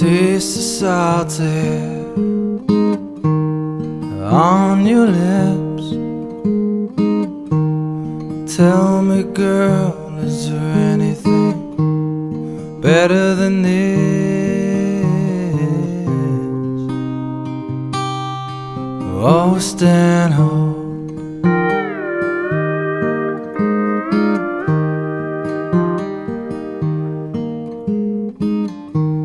taste the salty on your lips. Tell me, girl, is there anything better than this? Oh, Stanhope.